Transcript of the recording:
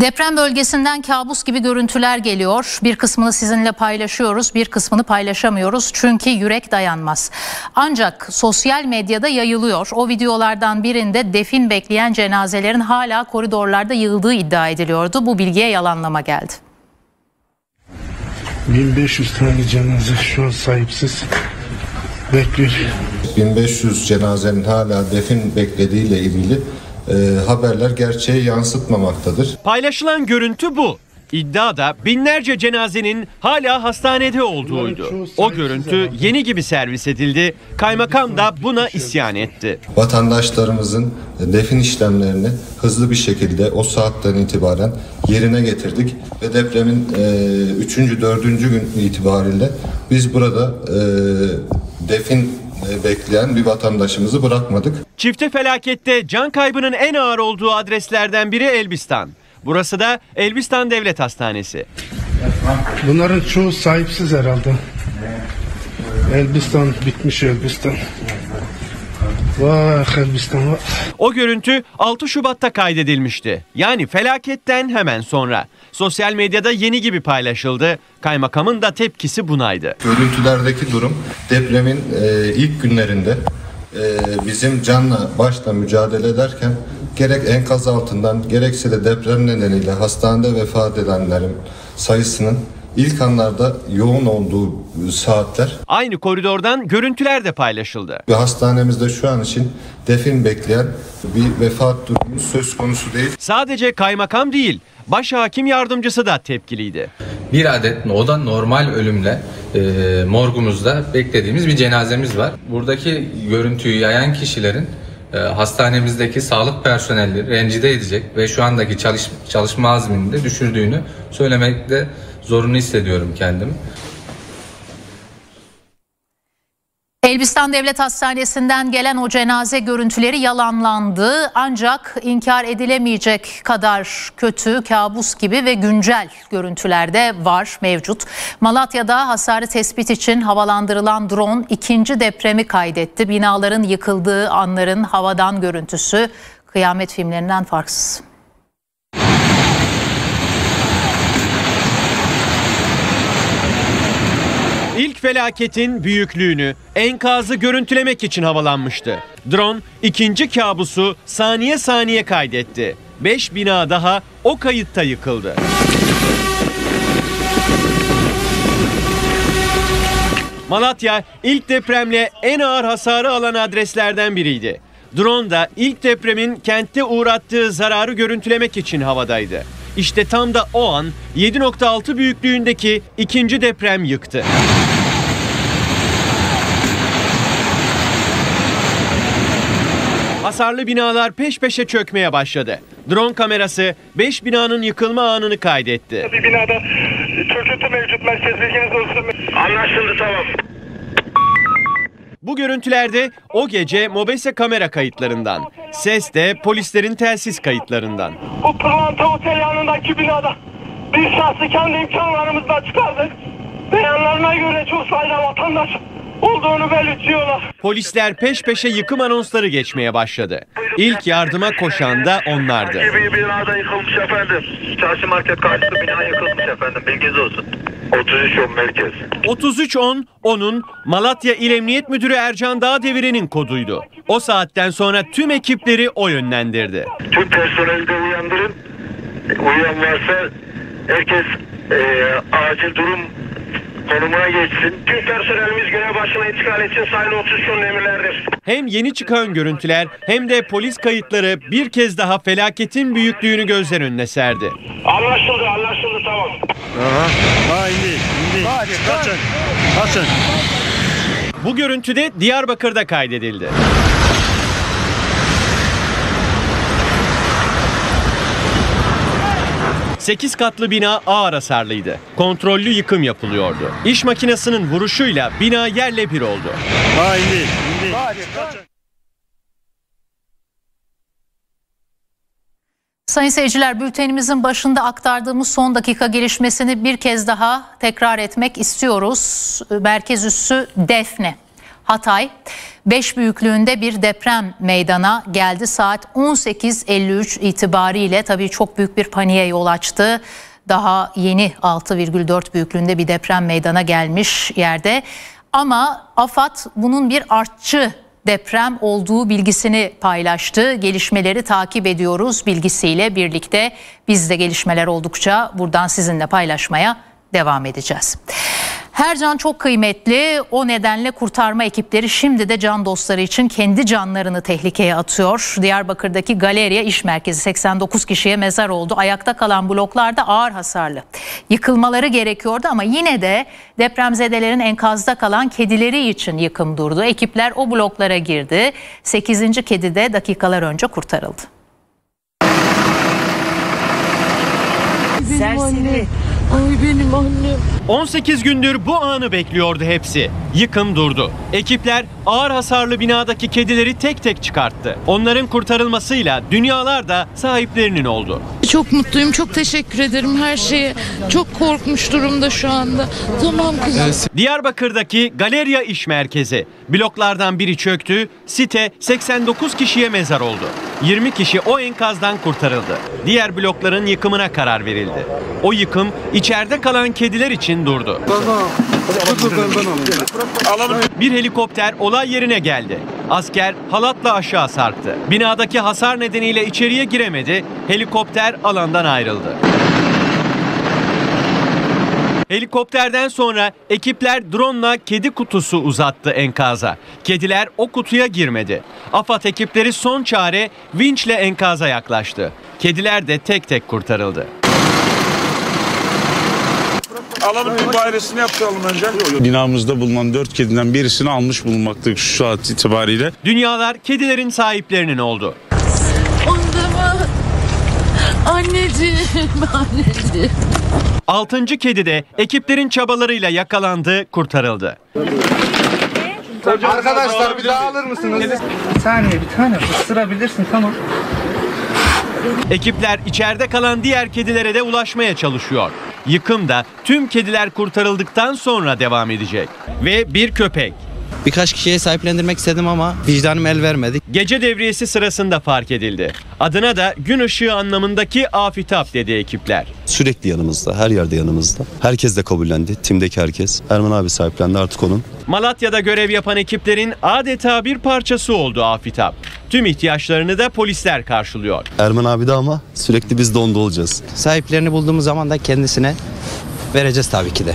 Deprem bölgesinden kabus gibi görüntüler geliyor. Bir kısmını sizinle paylaşıyoruz, bir kısmını paylaşamıyoruz. Çünkü yürek dayanmaz. Ancak sosyal medyada yayılıyor. O videolardan birinde defin bekleyen cenazelerin hala koridorlarda yığıldığı iddia ediliyordu. Bu bilgiye yalanlama geldi. 1500 tane cenaze şu an sahipsiz bekliyor. 1500 cenazenin hala defin beklediğiyle ilgili e, haberler gerçeği yansıtmamaktadır. Paylaşılan görüntü bu. İddia da binlerce cenazenin hala hastanede olduğuydu. O görüntü yeni gibi servis edildi. Kaymakam da buna isyan etti. Vatandaşlarımızın defin işlemlerini hızlı bir şekilde o saatten itibaren yerine getirdik ve depremin 3. E, 4. gün itibariyle biz burada e, defin bekleyen bir vatandaşımızı bırakmadık. Çifte felakette can kaybının en ağır olduğu adreslerden biri Elbistan. Burası da Elbistan Devlet Hastanesi. Bunların çoğu sahipsiz herhalde. Elbistan bitmiş Elbistan. Vah Elbistan vah. O görüntü 6 Şubat'ta kaydedilmişti. Yani felaketten hemen sonra. Sosyal medyada yeni gibi paylaşıldı. Kaymakamın da tepkisi bunaydı. Görüntülerdeki durum depremin e, ilk günlerinde e, bizim canla başla mücadele ederken gerek enkaz altından gerekse de deprem nedeniyle hastanede vefat edenlerin sayısının ilk anlarda yoğun olduğu saatler. Aynı koridordan görüntüler de paylaşıldı. Ve hastanemizde şu an için defin bekleyen bir vefat durumu söz konusu değil. Sadece kaymakam değil, başhakim yardımcısı da tepkiliydi. Bir adet o da normal ölümle e, morgumuzda beklediğimiz bir cenazemiz var. Buradaki görüntüyü yayan kişilerin e, hastanemizdeki sağlık personeli rencide edecek ve şu andaki çalış, çalışma azmini de düşürdüğünü söylemekte zorunlu hissediyorum kendimi. Elbistan Devlet Hastanesi'nden gelen o cenaze görüntüleri yalanlandı. Ancak inkar edilemeyecek kadar kötü, kabus gibi ve güncel görüntüler de var, mevcut. Malatya'da hasarı tespit için havalandırılan drone ikinci depremi kaydetti. Binaların yıkıldığı anların havadan görüntüsü kıyamet filmlerinden farksız. İlk felaketin büyüklüğünü, enkazı görüntülemek için havalanmıştı. Drone ikinci kabusu saniye saniye kaydetti. Beş bina daha o kayıtta yıkıldı. Malatya ilk depremle en ağır hasarı alan adreslerden biriydi. Drone da ilk depremin kentte uğrattığı zararı görüntülemek için havadaydı. İşte tam da o an 7.6 büyüklüğündeki ikinci deprem yıktı. Hasarlı binalar peş peşe çökmeye başladı. Drone kamerası 5 binanın yıkılma anını kaydetti. Bir binada çöküntü mevcut merkez bilginiz olsun. Anlaşıldı tamam. Bu görüntülerde o gece Mobese kamera kayıtlarından, ses de polislerin telsiz kayıtlarından. Bu Pırlanta Otel yanındaki binada bir şahsı kendi imkanlarımızla çıkardık. Beyanlarına göre çok sayıda vatandaş olduğunu belirtiyorlar. Polisler peş peşe yıkım anonsları geçmeye başladı. İlk yardıma koşan da onlardı. Gibi binada yıkılmış efendim. Çarşı market karşısı bina yıkılmış efendim. Bilginiz olsun. 33 10 merkez. 3310 onun Malatya İl Emniyet Müdürü Ercan Dağdeviren'in koduydu. O saatten sonra tüm ekipleri o yönlendirdi. Tüm personeli de uyandırın. Uyuyan varsa herkes e, acil durum konumuna geçsin. Tüm personelimiz görev başına intikal etsin. Sayın 33 10 emirlerdir. Hem yeni çıkan görüntüler hem de polis kayıtları bir kez daha felaketin büyüklüğünü gözler önüne serdi. Anlaşıldı anlaşıldı tamam. Bu görüntüde Diyarbakır'da kaydedildi. Sekiz katlı bina ağır hasarlıydı. Kontrollü yıkım yapılıyordu. İş makinesinin vuruşuyla bina yerle bir oldu. Sayın seyirciler bültenimizin başında aktardığımız son dakika gelişmesini bir kez daha tekrar etmek istiyoruz. Merkez üssü Defne. Hatay 5 büyüklüğünde bir deprem meydana geldi. Saat 18.53 itibariyle tabii çok büyük bir paniğe yol açtı. Daha yeni 6,4 büyüklüğünde bir deprem meydana gelmiş yerde. Ama AFAD bunun bir artçı deprem olduğu bilgisini paylaştı. Gelişmeleri takip ediyoruz bilgisiyle birlikte biz de gelişmeler oldukça buradan sizinle paylaşmaya devam edeceğiz. Her can çok kıymetli. O nedenle kurtarma ekipleri şimdi de can dostları için kendi canlarını tehlikeye atıyor. Diyarbakır'daki Galeriya İş Merkezi 89 kişiye mezar oldu. Ayakta kalan bloklarda ağır hasarlı. Yıkılmaları gerekiyordu ama yine de depremzedelerin enkazda kalan kedileri için yıkım durdu. Ekipler o bloklara girdi. 8. kedi de dakikalar önce kurtarıldı. Benim annem. Ay benim annem. 18 gündür bu anı bekliyordu hepsi. Yıkım durdu. Ekipler ağır hasarlı binadaki kedileri tek tek çıkarttı. Onların kurtarılmasıyla dünyalar da sahiplerinin oldu. Çok mutluyum. Çok teşekkür ederim her şeye. Çok korkmuş durumda şu anda. Tamam kızım. Diyarbakır'daki Galeriya İş Merkezi. Bloklardan biri çöktü, site 89 kişiye mezar oldu. 20 kişi o enkazdan kurtarıldı. Diğer blokların yıkımına karar verildi. O yıkım içeride kalan kediler için durdu. Bir helikopter olay yerine geldi. Asker halatla aşağı sarktı. Binadaki hasar nedeniyle içeriye giremedi. Helikopter alandan ayrıldı. Helikopterden sonra ekipler drone'la kedi kutusu uzattı enkaza. Kediler o kutuya girmedi. AFAD ekipleri son çare vinçle enkaza yaklaştı. Kediler de tek tek kurtarıldı. Alalım bir bayresini yaptıralım önce. Binamızda bulunan dört kediden birisini almış bulunmaktayız şu saat itibariyle. Dünyalar kedilerin sahiplerinin oldu. Ondama. Anneciğim. Anneciğim. Altıncı kedi de ekiplerin çabalarıyla yakalandı, kurtarıldı. Arkadaşlar bir daha alır mısınız? Bir saniye bir tane ısırabilirsin tamam. Ekipler içeride kalan diğer kedilere de ulaşmaya çalışıyor. Yıkım da tüm kediler kurtarıldıktan sonra devam edecek. Ve bir köpek. Birkaç kişiye sahiplendirmek istedim ama vicdanım el vermedi. Gece devriyesi sırasında fark edildi. Adına da gün ışığı anlamındaki afitap dedi ekipler. Sürekli yanımızda, her yerde yanımızda. Herkes de kabullendi, timdeki herkes. Erman abi sahiplendi artık onun. Malatya'da görev yapan ekiplerin adeta bir parçası oldu afitap. Tüm ihtiyaçlarını da polisler karşılıyor. Erman abi de ama sürekli biz de onda olacağız. Sahiplerini bulduğumuz zaman da kendisine vereceğiz tabii ki de.